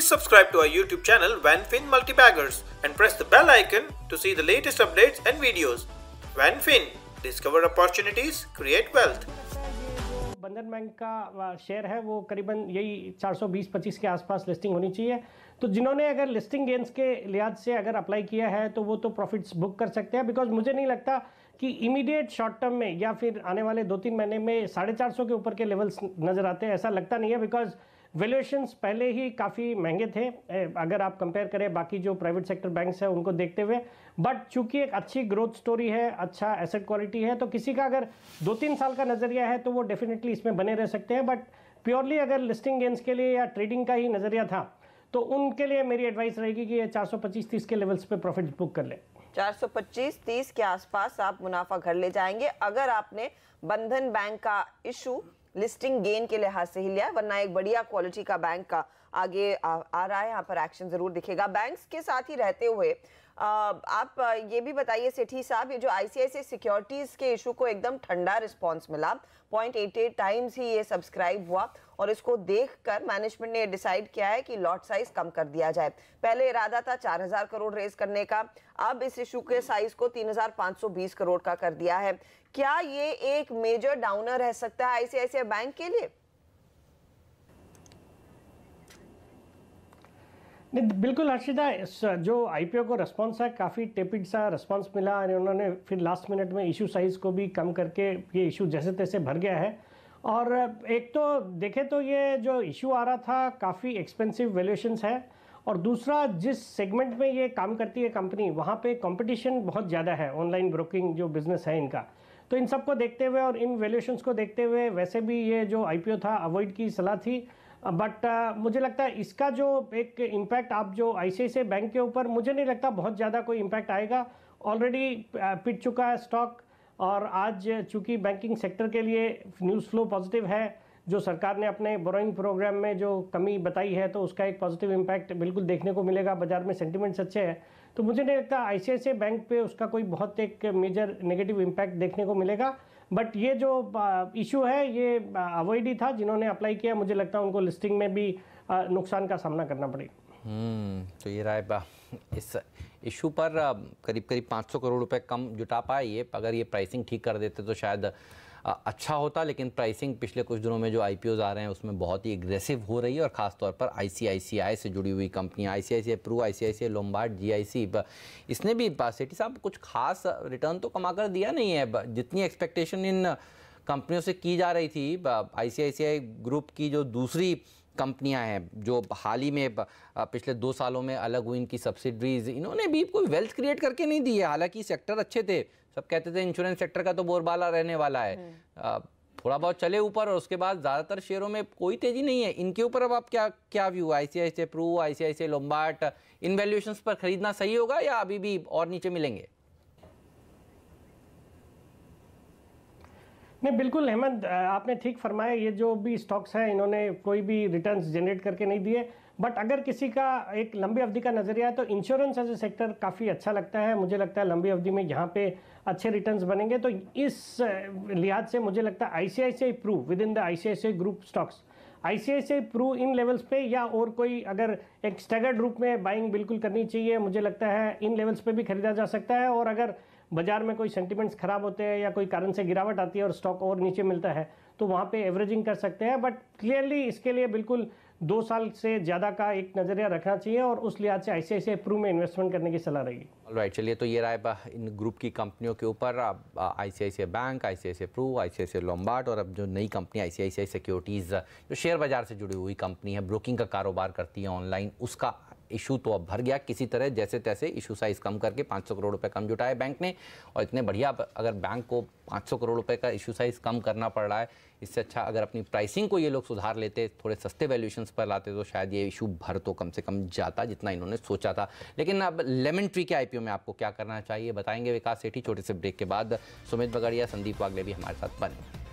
subscribe to our YouTube channel VanFin Multibaggers and press the bell icon to see the latest updates and videos. VanFin, discover opportunities, create wealth. Bandhan Bank का share है वो करीबन यही 420-25 के आसपास listing होनी चाहिए तो जिन्होंने अगर लिस्टिंग गेंस के लिहाज से अगर अप्लाई किया है तो वो तो प्रॉफिट्स बुक कर सकते हैं बिकॉज़ मुझे नहीं लगता कि इमीडिएट शॉर्ट टर्म में या फिर आने वाले दो तीन महीने में साढ़े चार सौ के ऊपर के लेवल्स नज़र आते हैं ऐसा लगता नहीं है बिकॉज़ वैल्यूएशंस पहले ही काफ़ी महँगे थे अगर आप कंपेयर करें बाकी जो प्राइवेट सेक्टर बैंक्स हैं, उनको देखते हुए। बट चूँकि एक अच्छी ग्रोथ स्टोरी है अच्छा एसेट क्वालिटी है तो किसी का अगर दो तीन साल का नज़रिया है तो वो डेफिनेटली इसमें बने रह सकते हैं। बट प्योरली अगर लिस्टिंग गेंस के लिए या ट्रेडिंग का ही नज़रिया था तो उनके लिए मेरी एडवाइस रहेगी कि ये 425-30 के लेवल्स पे प्रॉफिट बुक कर ले। 425-30 के आसपास आप मुनाफा घर ले जाएँगे। अगर आपने बंधन बैंक का इशू लिस्टिंग गेन के लिहाज से ही लिया वरना एक बढ़िया क्वालिटी का बैंक का आगे आ, आ रहा है यहाँ पर एक्शन ज़रूर दिखेगा। बैंक्स के साथ ही रहते हुए आप ये भी बताइए सेठी साहब ये जो आईसीआईसी सिक्योरिटीज के इशू को एकदम ठंडा रिस्पांस मिला। 0.88 टाइम्स ही ये सब्सक्राइब हुआ और इसको देखकर मैनेजमेंट ने डिसाइड किया है कि लॉट साइज़ कम कर दिया जाए। पहले इरादा था 4000 करोड़ रेज करने का अब इस इशू के साइज़ को 3520 करोड़ का कर दिया है। क्या ये एक मेजर डाउनर रह सकता है आईसीआईसीआई बैंक के लिए? नहीं, बिल्कुल हर्षिता जो आईपीओ को रिस्पांस है, काफ़ी टेपिड सा रिस्पांस मिला और उन्होंने फिर लास्ट मिनट में इशू साइज़ को भी कम करके ये इशू जैसे तैसे भर गया है। और एक तो देखें तो ये जो इशू आ रहा था, काफ़ी एक्सपेंसिव वैल्यूएशंस है। और दूसरा, जिस सेगमेंट में ये काम करती है कंपनी वहाँ पे कंपटीशन बहुत ज़्यादा है ऑनलाइन ब्रोकिंग जो बिज़नेस है इनका। तो इन सबको देखते हुए और इन वैल्यूएशंस को देखते हुए, वैसे भी ये जो आईपीओ था अवॉइड की सलाह थी। बट uh, मुझे लगता है इसका जो एक इम्पैक्ट आप जो आई बैंक के ऊपर मुझे नहीं लगता बहुत ज़्यादा कोई इम्पैक्ट आएगा। ऑलरेडी पिट चुका है स्टॉक और आज चूँकि बैंकिंग सेक्टर के लिए न्यूज़ फ्लो पॉजिटिव है जो सरकार ने अपने बोरोइंग प्रोग्राम में जो कमी बताई है तो उसका एक पॉजिटिव इम्पैक्ट बिल्कुल देखने को मिलेगा। बाज़ार में सेंटिमेंट्स अच्छे हैं। तो मुझे नहीं लगता आई बैंक पे उसका कोई बहुत एक मेजर नेगेटिव इम्पैक्ट देखने को मिलेगा। बट ये जो इशू है ये अवॉइड ही था जिन्होंने अप्लाई किया। मुझे लगता है उनको लिस्टिंग में भी नुकसान का सामना करना पड़ेगा हम्म, तो ये राय इस इशू पर करीब करीब 500 करोड़ रुपए कम जुटा पाए ये। अगर ये प्राइसिंग ठीक कर देते तो शायद अच्छा होता, लेकिन प्राइसिंग पिछले कुछ दिनों में जो आई आ रहे हैं, उसमें बहुत ही एग्रेसिव हो रही है और ख़ासतौर पर आईसीआईसीआई से जुड़ी हुई कंपनियाँ आई C Pru I C Lombard जी आई सी इसने भी सेठी साहब कुछ खास रिटर्न तो कमा कर दिया नहीं है जितनी एक्सपेक्टेशन इन कंपनियों से की जा रही थी आईसीआईसीआई ग्रुप की जो दूसरी कंपनियाँ हैं, जो हाल ही में पिछले दो सालों में अलग हुई इनकी सब्सिडरीज इन्होंने भी कोई वेल्थ क्रिएट करके नहीं दी है। हालाँकि सेक्टर अच्छे थे सब कहते थे इंश्योरेंस सेक्टर का तो बोरबाला रहने वाला है। हम्म। थोड़ा बहुत चले ऊपर और उसके बाद ज़्यादातर शेयरों में कोई तेज़ी नहीं है। इनके ऊपर अब आप क्या क्या view I C I C Pru I C I C Lombard in valuation पर खरीदना सही होगा या अभी भी और नीचे मिलेंगे? नहीं, बिल्कुल हेमंत आपने ठीक फरमाया, ये जो भी स्टॉक्स हैं, इन्होंने कोई भी रिटर्न्स जनरेट करके नहीं दिए। बट अगर किसी का एक लंबी अवधि का नज़रिया है तो इंश्योरेंस एज ए सेक्टर काफ़ी अच्छा लगता है। मुझे लगता है लंबी अवधि में यहाँ पे अच्छे रिटर्न्स बनेंगे। तो इस लिहाज से मुझे लगता है I C Pru with in the I C group stocks I C I Pru in levels पे या और कोई अगर एक स्टैगर्ड रूप में बाइंग बिल्कुल करनी चाहिए, मुझे लगता है इन लेवल्स पे भी खरीदा जा सकता है। और अगर बाज़ार में कोई सेंटिमेंट्स खराब होते हैं या कोई कारण से गिरावट आती है और स्टॉक और नीचे मिलता है तो वहाँ पे एवरेजिंग कर सकते हैं बट क्लियरली इसके लिए बिल्कुल दो साल से ज़्यादा का एक नज़रिया रखना चाहिए और उस लिहाज से आई प्रू में इन्वेस्टमेंट करने की सलाह रहेगी। राइट चलिए तो ये राय इन ग्रुप की कंपनियों के ऊपर I C bank I C Pru I C Lombard और अब जो नई कंपनी आई सी सिक्योरिटीज़ जो शेयर बाज़ार से जुड़ी हुई कंपनी है ब्रोकिंग का कारोबार करती है ऑनलाइन उसका इशू तो अब भर गया किसी तरह, जैसे तैसे इशू साइज़ कम करके 500 करोड़ रुपए कम जुटाए बैंक ने। और इतने बढ़िया अगर बैंक को 500 करोड़ रुपए का इशू साइज़ कम करना पड़ रहा है, इससे अच्छा अगर अपनी प्राइसिंग को ये लोग सुधार लेते, थोड़े सस्ते वैल्यूशन पर लाते तो शायद ये इशू भर तो कम से कम जाता जितना इन्होंने सोचा था। लेकिन अब लेमन ट्री के आईपीओ में आपको क्या करना चाहिए, बताएँगे विकास सेठी, छोटे से ब्रेक के बाद। सुमित बगड़िया, संदीप वागले भी हमारे साथ बने।